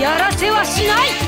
やらせはしない。